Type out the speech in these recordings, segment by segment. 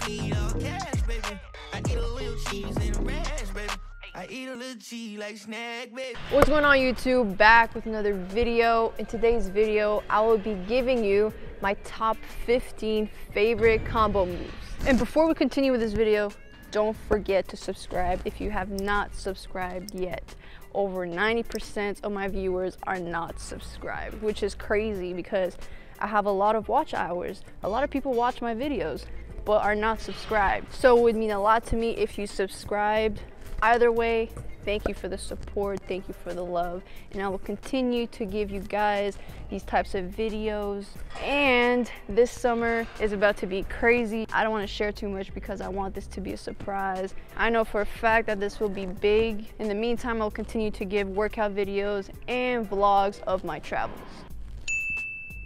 feed all cash, baby. I a little cheese and a rash, baby. I eat a little cheese like snack, baby. What's going on YouTube? Back with another video. In today's video, I will be giving you my top 15 favorite combo moves. And before we continue with this video, don't forget to subscribe if you have not subscribed yet. Over 90% of my viewers are not subscribed, which is crazy because I have a lot of watch hours. A lot of people watch my videos, but are not subscribed. So it would mean a lot to me if you subscribed Either way, thank you for the support, thank you for the love, and I will continue to give you guys these types of videos. And this summer is about to be crazy. I don't want to share too much because I want this to be a surprise. I know for a fact that this will be big. In the meantime, I'll continue to give workout videos and vlogs of my travels.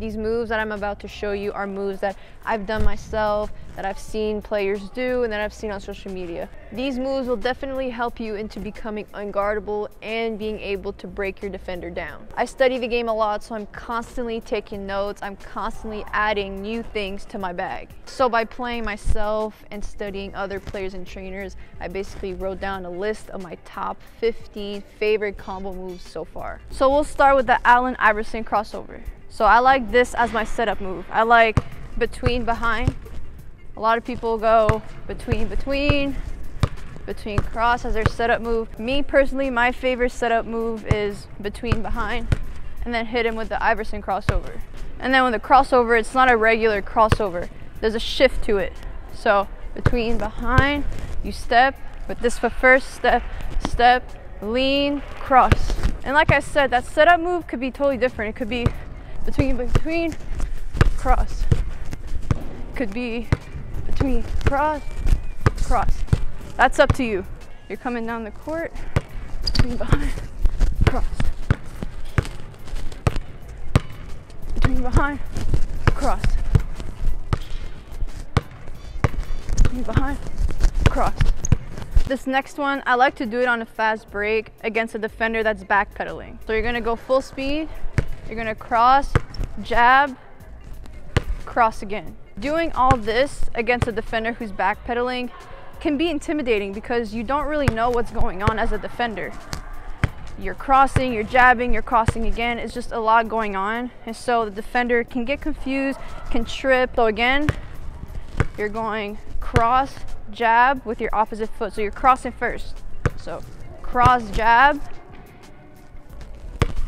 These moves that I'm about to show you are moves that I've done myself, that I've seen players do, and that I've seen on social media. These moves will definitely help you into becoming unguardable and being able to break your defender down. I study the game a lot, so I'm constantly taking notes. I'm constantly adding new things to my bag. So by playing myself and studying other players and trainers, I basically wrote down a list of my top 15 favorite combo moves so far. So we'll start with the Allen Iverson crossover. So I like this as my setup move. I like between behind. A lot of people go between between, between cross as their setup move. Me personally, my favorite setup move is between behind and then hit him with the Iverson crossover. And then with the crossover, it's not a regular crossover. There's a shift to it. So between behind, you step with this for first step, step, lean, cross. And like I said, that setup move could be totally different. It could be between between cross. Could be between cross cross. That's up to you. You're coming down the court between behind cross. Between behind cross. Between behind cross. This next one I like to do it on a fast break against a defender that's backpedaling. So you're gonna go full speed you're gonna cross, jab, cross again. Doing all this against a defender who's backpedaling can be intimidating because you don't really know what's going on as a defender. You're crossing, you're jabbing, you're crossing again. It's just a lot going on. And so the defender can get confused, can trip. So again, you're going cross, jab with your opposite foot. So you're crossing first. So cross, jab,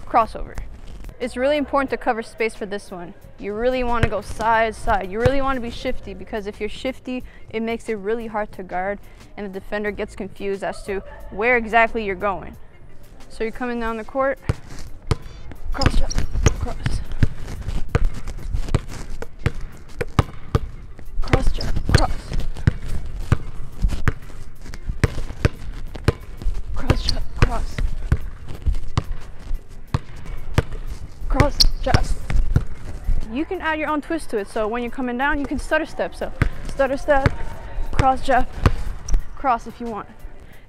crossover. It's really important to cover space for this one. You really want to go side, side. You really want to be shifty because if you're shifty, it makes it really hard to guard and the defender gets confused as to where exactly you're going. So you're coming down the court, cross cross. Cross jump, cross. cross jab. You can add your own twist to it. So when you're coming down, you can stutter step. So stutter step, cross jab, cross if you want.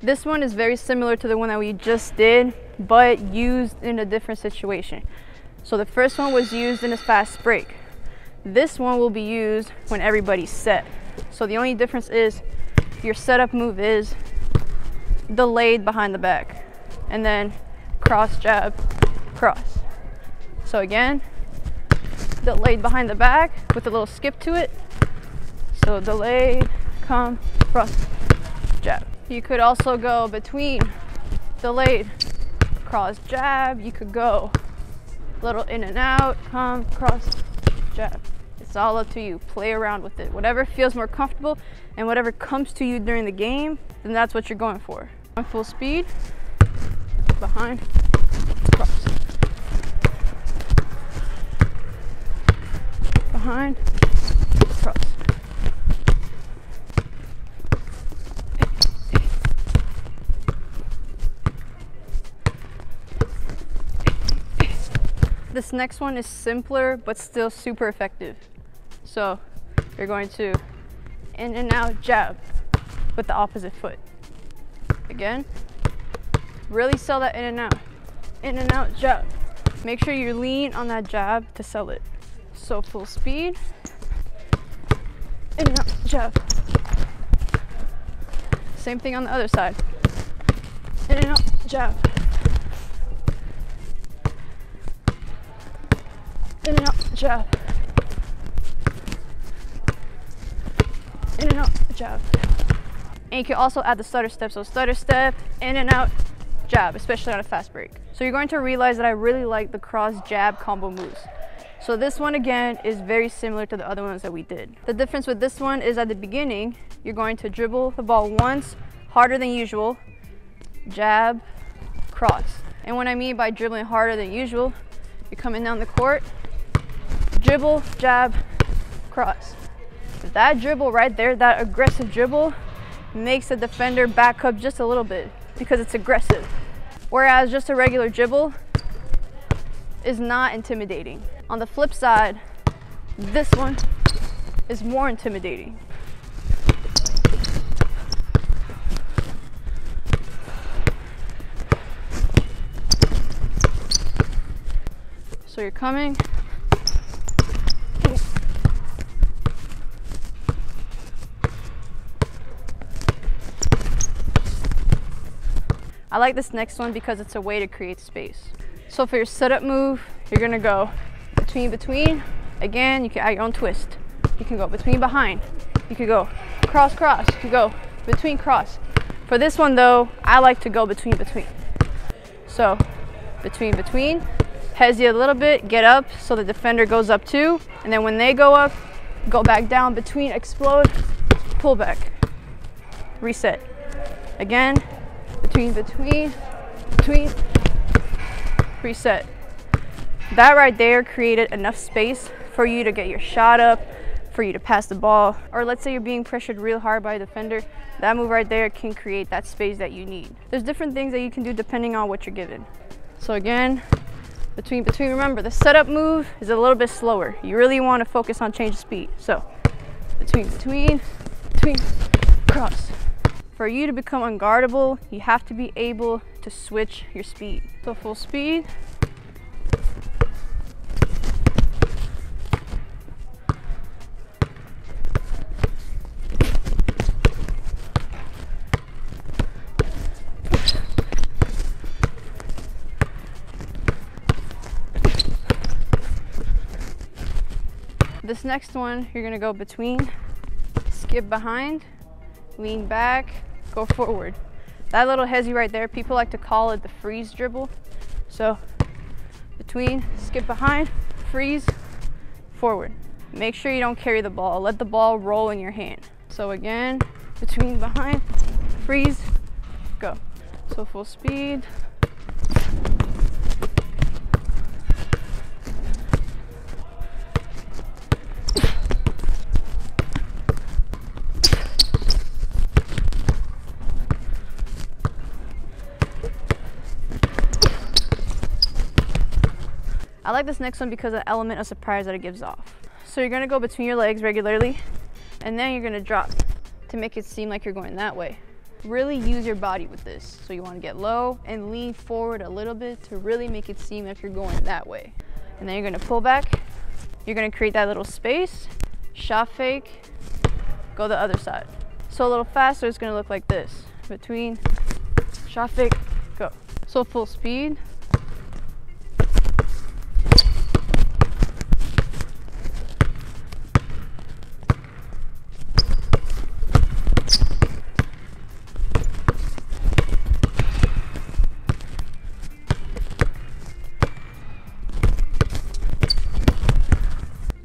This one is very similar to the one that we just did, but used in a different situation. So the first one was used in a fast break. This one will be used when everybody's set. So the only difference is your setup move is delayed behind the back and then cross jab, cross. So again, delayed behind the back with a little skip to it. So delayed, come, cross, jab. You could also go between delayed, cross, jab. You could go little in and out, come, cross, jab. It's all up to you. Play around with it. Whatever feels more comfortable and whatever comes to you during the game, then that's what you're going for. On full speed, behind, cross. Behind, cross. This next one is simpler, but still super effective. So you're going to in and out jab with the opposite foot. Again, really sell that in and out. In and out jab. Make sure you lean on that jab to sell it. So full speed. in and out, jab. Same thing on the other side. In and out, jab. In and out, jab. In and out, jab. And you can also add the stutter step. So stutter step, in and out, jab, especially on a fast break. So you're going to realize that I really like the cross jab combo moves. So this one again is very similar to the other ones that we did. The difference with this one is at the beginning, you're going to dribble the ball once, harder than usual, jab, cross. And what I mean by dribbling harder than usual, you're coming down the court, dribble, jab, cross. That dribble right there, that aggressive dribble, makes the defender back up just a little bit because it's aggressive. Whereas just a regular dribble is not intimidating. On the flip side, this one is more intimidating. So you're coming. I like this next one because it's a way to create space. So for your setup move, you're gonna go between, between. Again, you can add your own twist. You can go between, behind. You could go cross, cross. You could go between, cross. For this one though, I like to go between, between. So between, between. Hesitate a little bit, get up so the defender goes up too. And then when they go up, go back down between, explode, pull back, reset. Again, between, between, between, reset. That right there created enough space for you to get your shot up, for you to pass the ball. Or let's say you're being pressured real hard by a defender, that move right there can create that space that you need. There's different things that you can do depending on what you're given. So again, between, between, remember the setup move is a little bit slower. You really want to focus on change of speed. So between, between, between, cross. For you to become unguardable, you have to be able to switch your speed. So full speed, Next one, you're gonna go between, skip behind, lean back, go forward. That little hezzy right there, people like to call it the freeze dribble. So between, skip behind, freeze, forward. Make sure you don't carry the ball. Let the ball roll in your hand. So again, between, behind, freeze, go. So full speed, I like this next one because of the element of surprise that it gives off. So you're gonna go between your legs regularly, and then you're gonna drop to make it seem like you're going that way. Really use your body with this. So you wanna get low and lean forward a little bit to really make it seem like you're going that way. And then you're gonna pull back. You're gonna create that little space, shot fake, go the other side. So a little faster, it's gonna look like this. Between, shot fake, go. So full speed,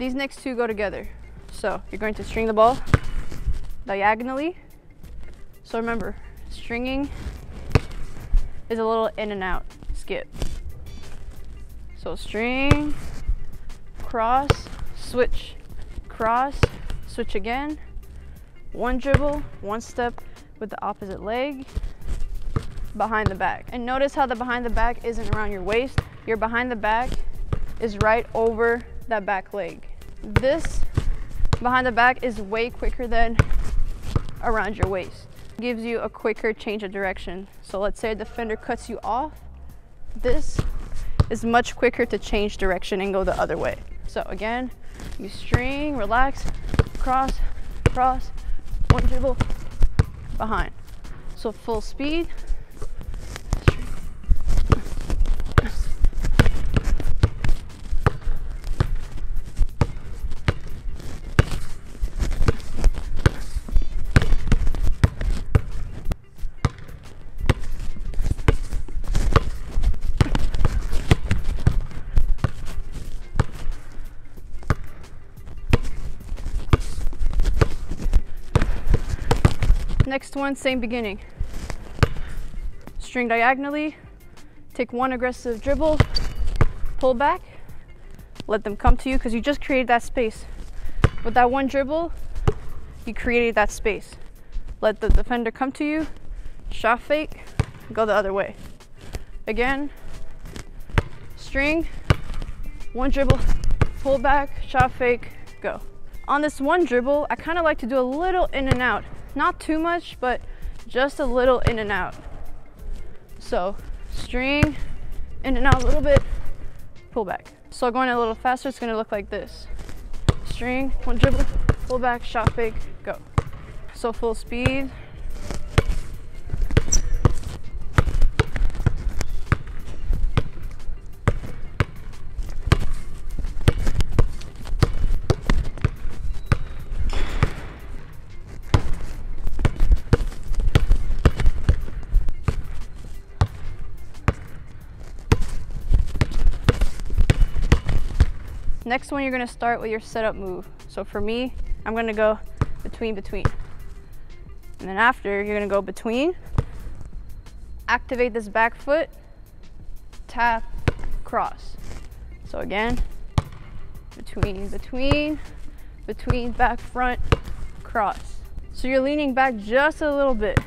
These next two go together. So you're going to string the ball diagonally. So remember, stringing is a little in and out skip. So string, cross, switch, cross, switch again. One dribble, one step with the opposite leg, behind the back. And notice how the behind the back isn't around your waist. Your behind the back is right over that back leg. This behind the back is way quicker than around your waist. Gives you a quicker change of direction. So let's say the defender cuts you off, this is much quicker to change direction and go the other way. So again, you string, relax, cross, cross, one dribble, behind. So full speed. Next one, same beginning. String diagonally, take one aggressive dribble, pull back, let them come to you because you just created that space. With that one dribble, you created that space. Let the defender come to you, shot fake, go the other way. Again, string, one dribble, pull back, shot fake, go. On this one dribble, I kind of like to do a little in and out. Not too much, but just a little in and out. So string, in and out a little bit, pull back. So going a little faster, it's gonna look like this. String, one dribble, pull back, shot fake, go. So full speed, Next one, you're gonna start with your setup move. So for me, I'm gonna go between, between. And then after, you're gonna go between, activate this back foot, tap, cross. So again, between, between, between, back, front, cross. So you're leaning back just a little bit,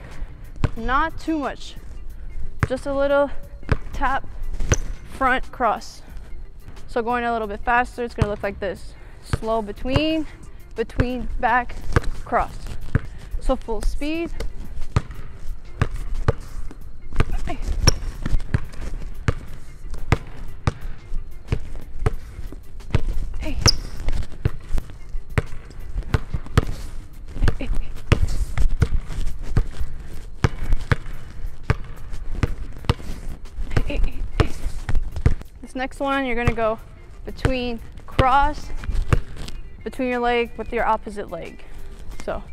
not too much. Just a little tap, front, cross. So going a little bit faster, it's gonna look like this. Slow between, between, back, cross. So full speed. Next one, you're gonna go between cross, between your leg with your opposite leg. So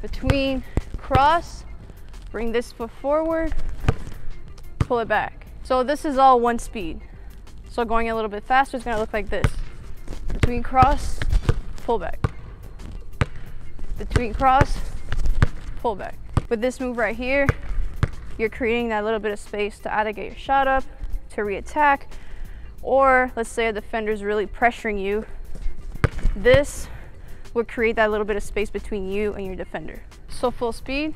between cross, bring this foot forward, pull it back. So this is all one speed. So going a little bit faster is gonna look like this. Between cross, pull back. Between cross, pull back. With this move right here, you're creating that little bit of space to either get your shot up, to re-attack, or let's say a defender is really pressuring you, this would create that little bit of space between you and your defender. So full speed.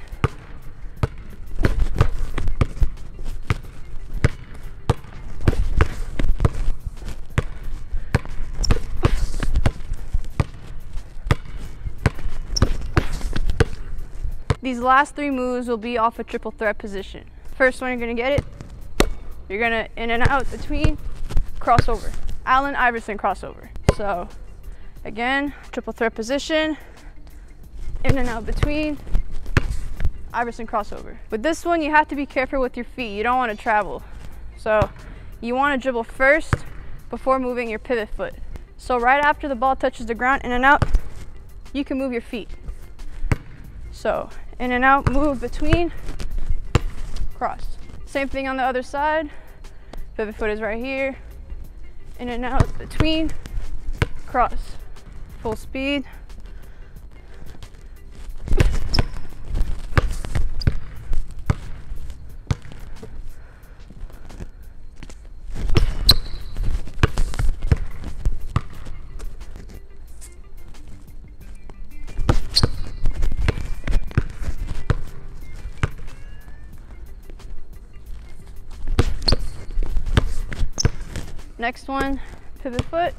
These last three moves will be off a triple threat position. First one, you're gonna get it. You're gonna in and out between, crossover. Allen Iverson crossover. So again, triple threat position, in and out between, Iverson crossover. With this one, you have to be careful with your feet. You don't want to travel. So you want to dribble first before moving your pivot foot. So right after the ball touches the ground, in and out, you can move your feet. So in and out, move between, cross. Same thing on the other side. Pivot foot is right here, in and out between, cross, full speed. Next one, pivot foot,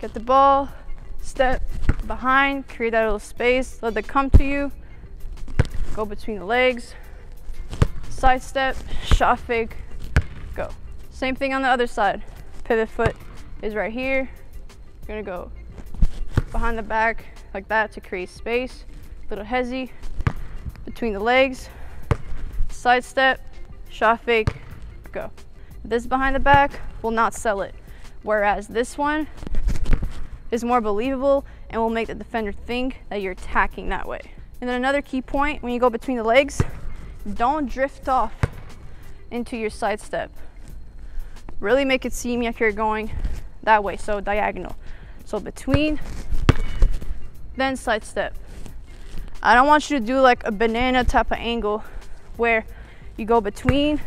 get the ball, step behind, create that little space, let it come to you, go between the legs, side step, shot fake, go. Same thing on the other side. Pivot foot is right here. You're gonna go behind the back, like that to create space. Little hezzy between the legs, side step, shot fake, go. This behind the back will not sell it. Whereas this one is more believable and will make the defender think that you're attacking that way. And then another key point, when you go between the legs, don't drift off into your side step. Really make it seem like you're going that way, so diagonal. So between, then side step. I don't want you to do like a banana type of angle where you go between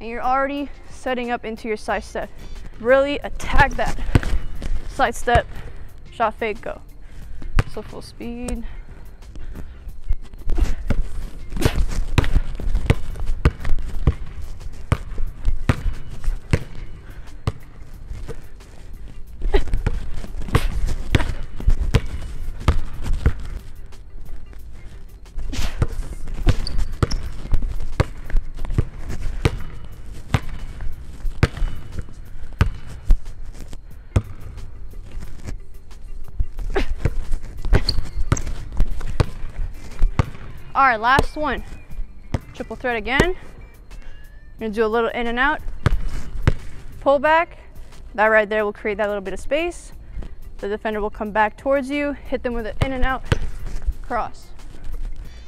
and you're already setting up into your side step. Really attack that side step, shot fake, go. So full speed. All right, last one. Triple threat again. Gonna do a little in and out. Pull back. That right there will create that little bit of space. The defender will come back towards you, hit them with an in and out cross.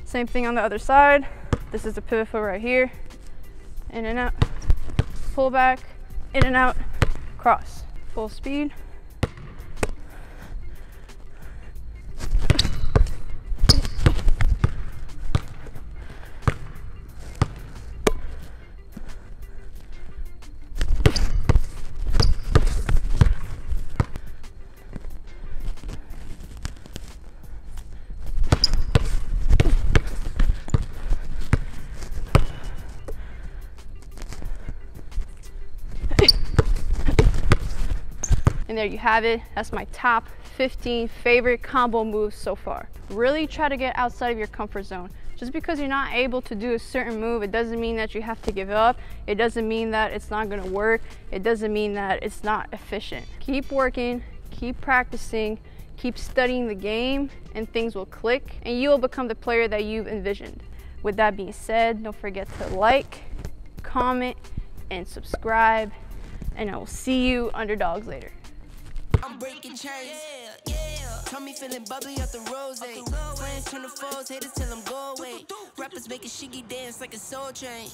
Same thing on the other side. This is the pivot foot right here. In and out, pull back, in and out, cross. Full speed. And there you have it. That's my top 15 favorite combo moves so far. Really try to get outside of your comfort zone. Just because you're not able to do a certain move, it doesn't mean that you have to give up. It doesn't mean that it's not gonna work. It doesn't mean that it's not efficient. Keep working, keep practicing, keep studying the game, and things will click, and you will become the player that you've envisioned. With that being said, don't forget to like, comment, and subscribe, and I will see you underdogs later. I'm breaking chains. Yeah, yeah. Tell me feeling bubbly off the rose. Friends turn to foes, haters tell them go away. Rappers making shiggy dance like a soul train.